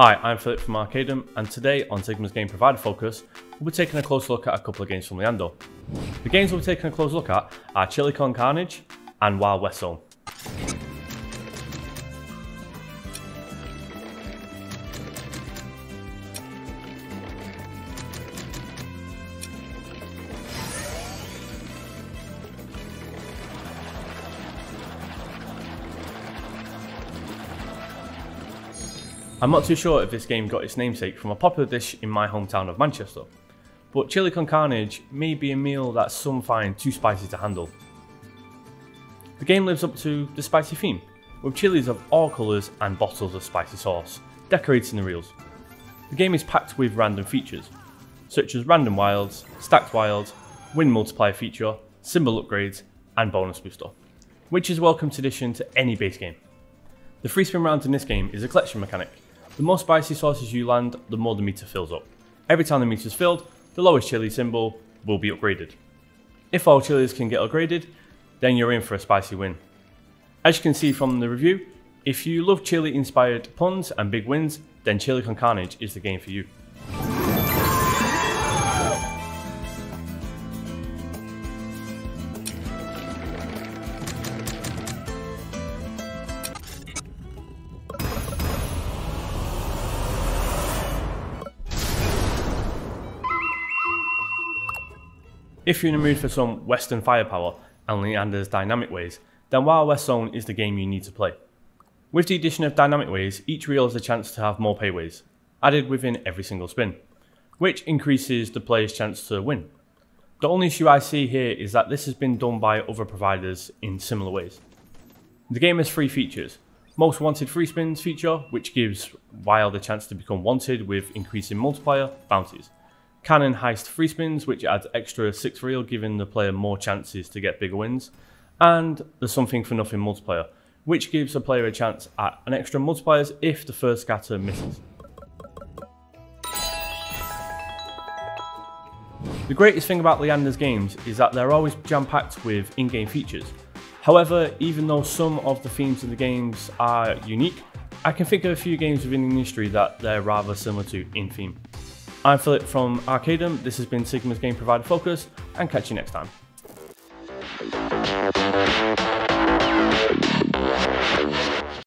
Hi, I'm Phillip from Arcadem, and today on Sigma's Game Provider Focus, we'll be taking a close look at a couple of games from Leander. The games we'll be taking a close look at are Chilli Con Carnage and Wild West Zone. I'm not too sure if this game got its namesake from a popular dish in my hometown of Manchester, but chili con carnage may be a meal that some find too spicy to handle. The game lives up to the spicy theme, with chilies of all colours and bottles of spicy sauce, decorating the reels. The game is packed with random features, such as random wilds, stacked wilds, win multiplier feature, symbol upgrades, and bonus booster, which is a welcome addition to any base game. The free spin round in this game is a collection mechanic, the more spicy sauces you land, the more the meter fills up. Every time the meter is filled, the lowest chili symbol will be upgraded. If all chilies can get upgraded, then you're in for a spicy win. As you can see from the review, if you love chili inspired puns and big wins, then Chilli Con Carnage is the game for you. If you're in the mood for some western firepower and Leander's dynamic ways, then Wild West Zone is the game you need to play. With the addition of dynamic ways, each reel has a chance to have more payways, added within every single spin, which increases the player's chance to win. The only issue I see here is that this has been done by other providers in similar ways. The game has three features. Most Wanted Free Spins feature, which gives Wild a chance to become wanted with increasing multiplier bounties. Cannon Heist free spins, which adds extra 6 reel, giving the player more chances to get bigger wins. And the Something for Nothing multiplier, which gives the player a chance at an extra multipliers if the first scatter misses. The greatest thing about Leander's games is that they're always jam-packed with in-game features. However, even though some of the themes of the games are unique, I can think of a few games within the industry that they're rather similar to in theme. I'm Phillip from Arcadem, this has been Sigma's Game Provider Focus, and catch you next time.